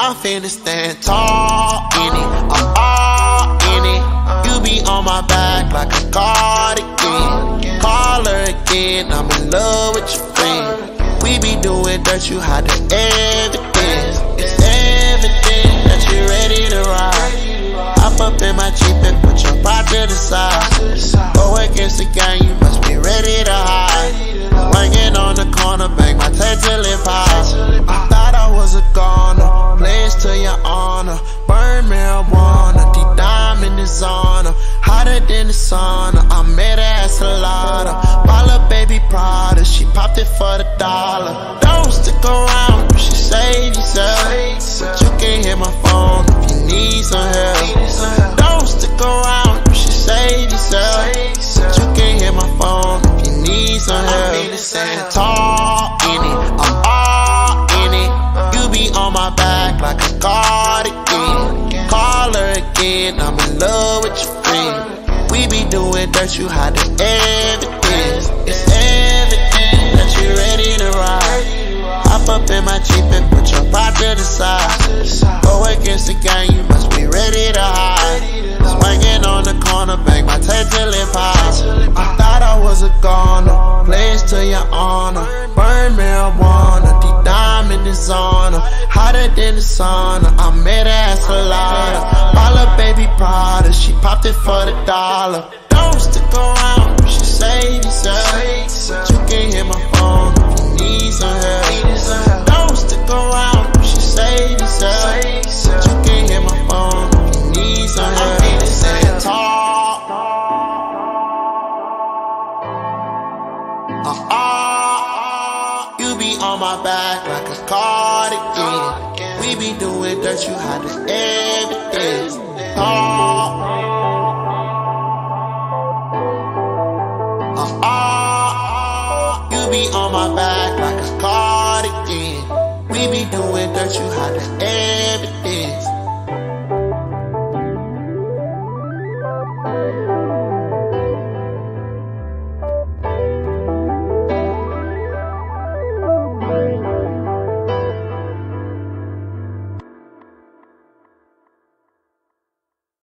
I'm finna stand tall in it. I'm all in it. You be on my back like a cardigan. Call her again. I'm in love with your friend. We be doing dirt, you hide the Hotter than the sauna, I met her at Salada. Balla baby Prada, she popped it for the dollar. Don't stick around, you should save yourself. But you can hit my phone if you need some help. Don't stick around, you should save yourself. But you can hit my phone if you need some help. Tall in it, I'm all in it. You be on my back like a cardigan. Call her again, I'm in love with friend. Dirt, you the evidence. It's evident that you ready to ride. Hop up in my Jeep and put your pride to the side. Go against the gang, you must be ready to hide. Swinging on the corner, bang my tail till it pops. I thought I was a goner, pledge to your honor. Burn marijuana, deep diamond is on her. Hotter than the sauna, I made baby Prada, she popped it for the dollar. Don't stick around, you should save yourself. You can hit my phone if you need some help. Don't stick around, you should save yourself. You can hit my phone if you need some help. I'm stand tall. Uh, uh, you be on my back like a cardigan. We be doing dirt, you hide the evidence. Be on my back like a cardigan. We be doing dirt, you the evidence.